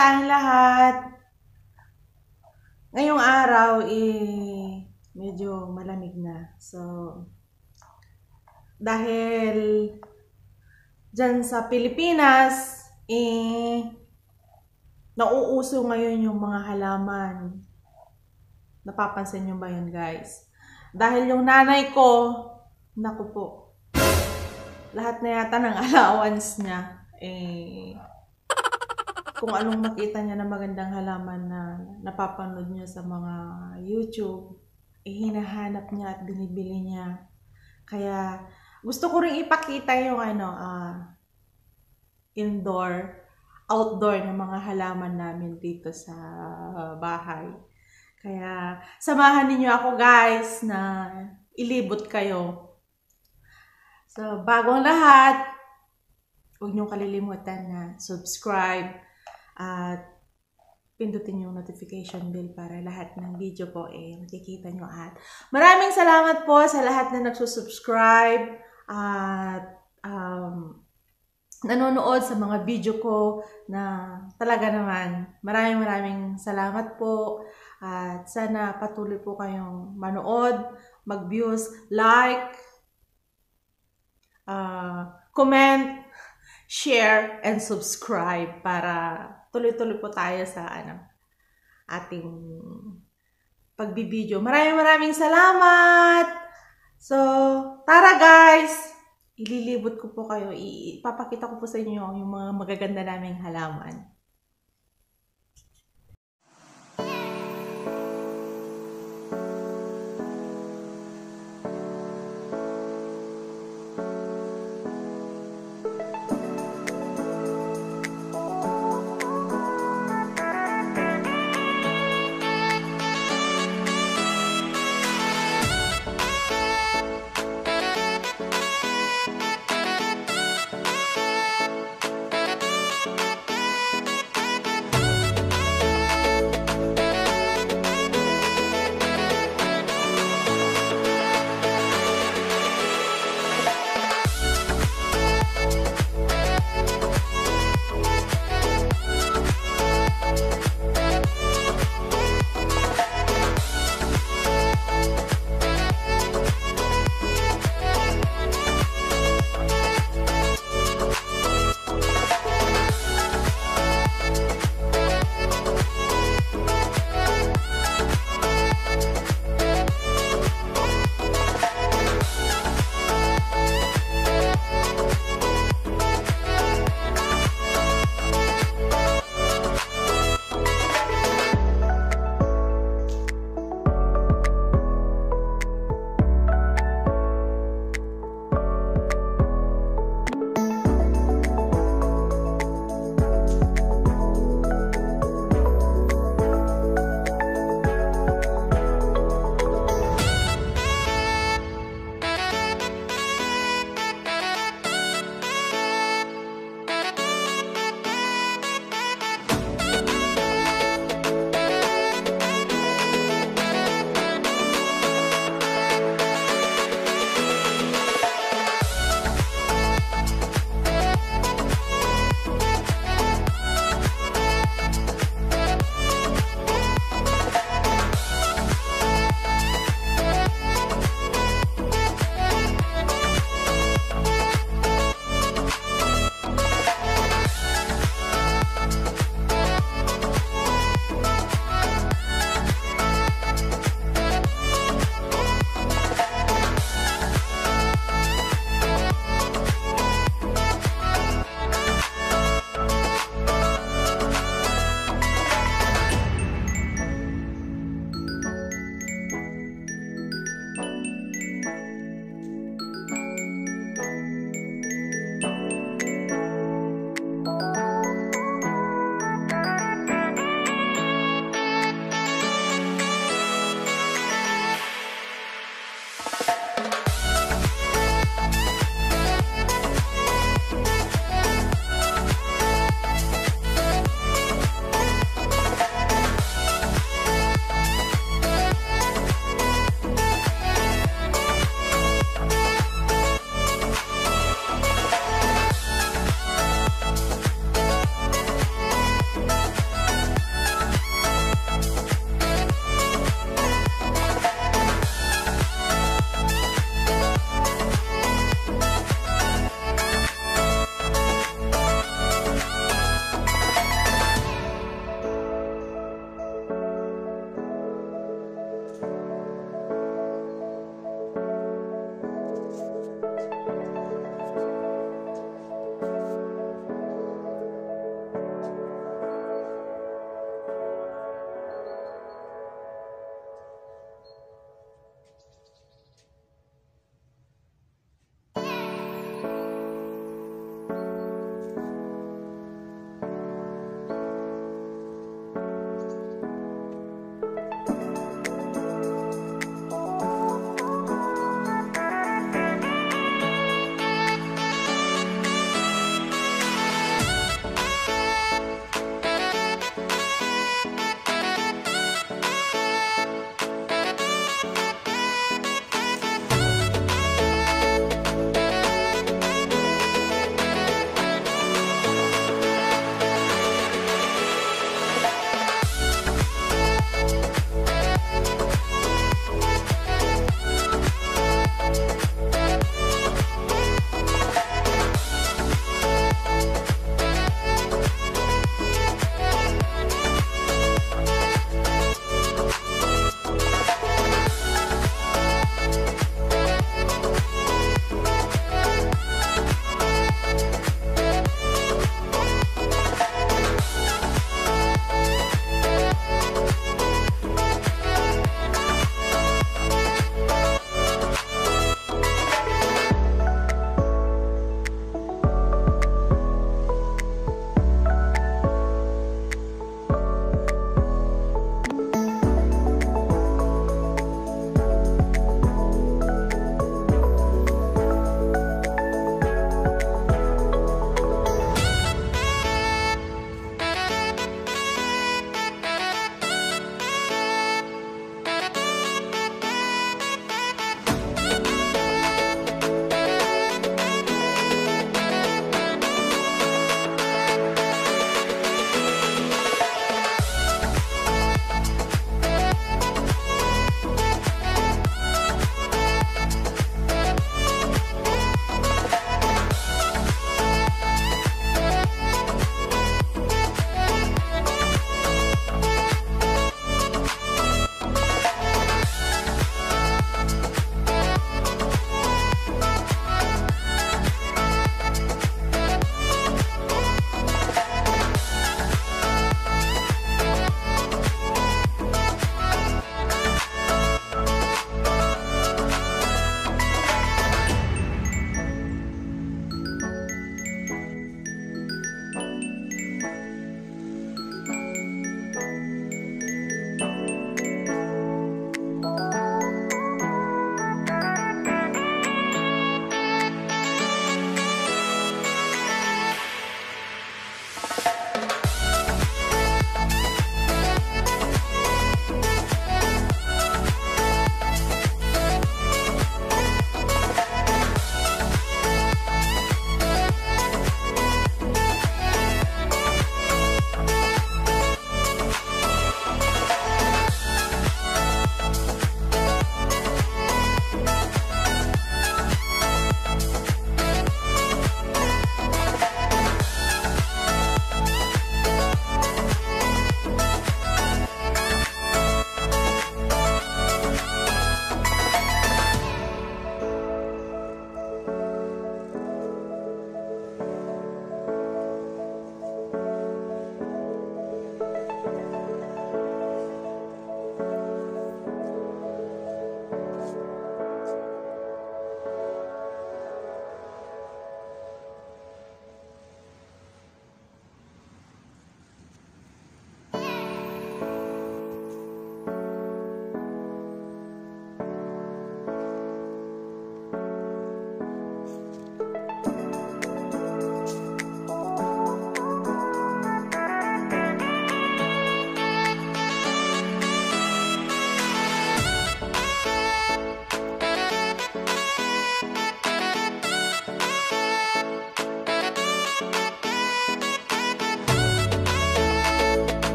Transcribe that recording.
tayong lahat. Ngayong araw, eh, medyo malamig na. So, dahil dyan sa Pilipinas, eh, nauuso ngayon yung mga halaman. Napapansin nyo ba yun, guys? Dahil yung nanay ko, naku po, lahat na yata ng allowance niya, eh, kung anong makita niya na magandang halaman na napapanood niya sa mga YouTube, eh, hinahanap niya at binibili niya. Kaya, gusto ko rin ipakita yung ano, ah, indoor, outdoor ng mga halaman namin dito sa bahay. Kaya, samahan ninyo ako guys na ilibot kayo. So, bagong lahat, huwag niyong kalilimutan na subscribe at pindutin yung notification bell para lahat ng video po eh makikita nyo at maraming salamat po sa lahat na nagsusubscribe at um, nanonood sa mga video ko na talaga naman maraming maraming salamat po. At sana patuloy po kayong manood, mag-views, like, uh, comment, share, and subscribe para tuloy-tuloy po tayo sa ano, ating pagbibideo. Maraming maraming salamat! So, tara guys! Ililibot ko po kayo. Ipapakita ko po sa inyo yung mga magaganda naming halaman.